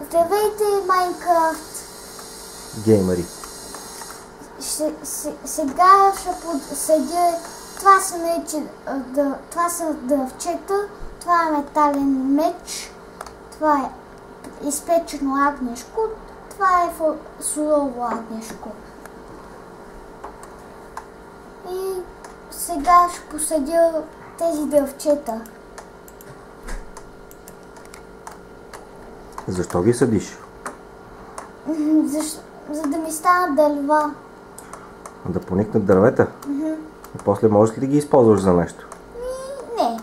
Здравейте, Майнкрафт! Геймери. Ще, се, сега ще подсъдя... Това са. Да, това са дръвчета, това е метален меч, това е изпечено агнешко, това е сурово агнешко. И сега ще посъдя тези дръвчета. Защо ги съдиш? За, за да ми станат дърва. Да поникнат дървета? И после можеш ли да ги използваш за нещо? Не,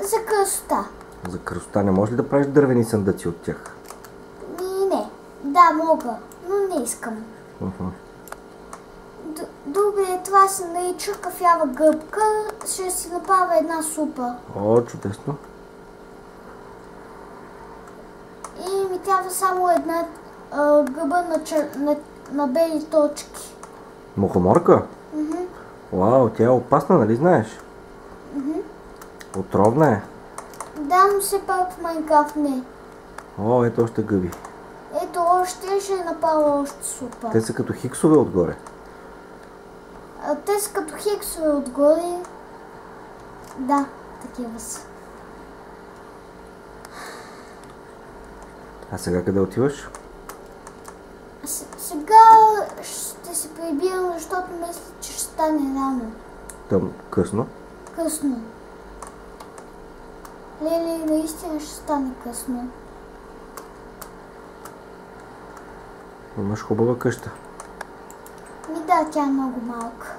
за красота. За красота не можеш ли да правиш дървени съндъци от тях? Не, да, мога, но не искам. Д- Добре, това се нарича кафява гъбка. Ще си направя една супа. О, чудесно. И ми трябва само една а, гъба на, чер... на, на бели точки. Мухоморка? Мгм. Вау, тя е опасна, нали знаеш? Отровна е. Да, но все пак в Майнкрафт не. О, ето още гъби. Ето още ще направя още супа. Те са като хиксове отгоре. А, те са като хексове отгоре. Да, такива са. А сега къде отиваш? Сега ще се прибирам, защото мисля, че ще стане рано. Там късно. Късно. Леле, наистина ще стане късно. Имаш хубава къща. Ми да, тя е много малка.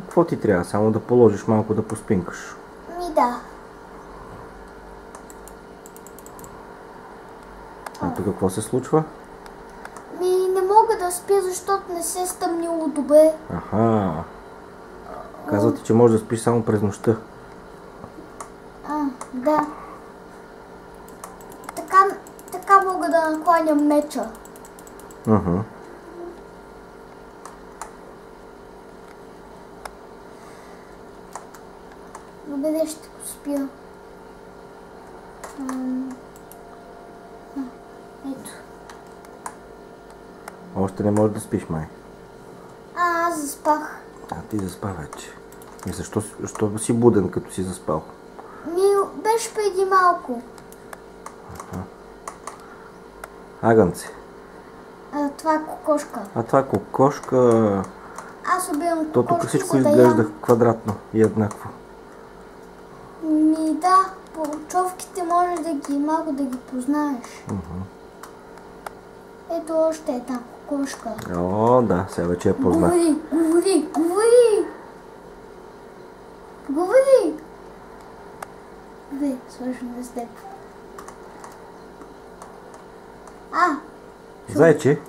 Какво ти трябва? Само да положиш малко да поспинкаш. Ми да. Тук какво се случва? Ми не мога да спя, защото не се е стъмнило добре. Аха. Казвате, че можеш да спиш само през нощта. А, да. Така, така мога да накланям меча. Мгм. Добре, ще го спя. А, Ето. Още не можеш да спиш, май. А, аз заспах. А ти заспа вече. И защо, защо си буден, като си заспал? Ми беше преди малко. Агънце. А, това е кокошка. А това е кокошка. Аз убивам То кокошки, тук всичко да изглежда ям. квадратно и еднакво. Ми да, по човките може да ги малко да ги познаеш. Ето още една кокошка. О, да, сега вече я познах. Говори, говори, говори! Говори! Добре, свършваме с теб. А, Зайче.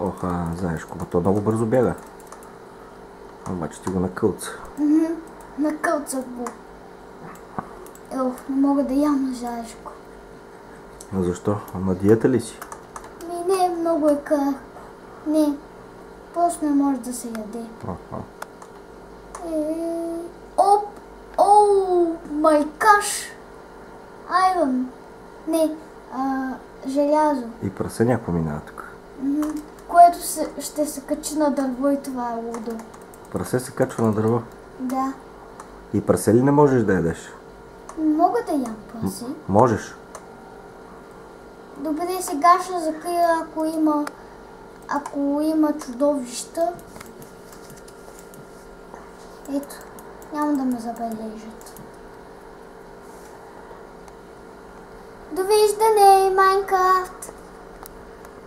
Оха, заешко, но то много бързо бяга. Обаче ти го накълца. мгм, накълцах го. Ел, не мога да ям на жарешко. А защо? На диета ли си? Ми не, много е крах. Не, просто не може да се яде. Аха. Е, Оп! Оу! Май каш! Айрон! Не, а, желязо. И прасе някакво минава тук. Което се, ще се качи на дърво и това е лудо. Прасе се качва на дърво. Да. И прасе ли не можеш да ядеш? Мога да ям праси. Можеш. Добре, сега ще закрия, ако има, ако има чудовища. Ето, няма да ме забележат. Довиждане, Майнкрафт!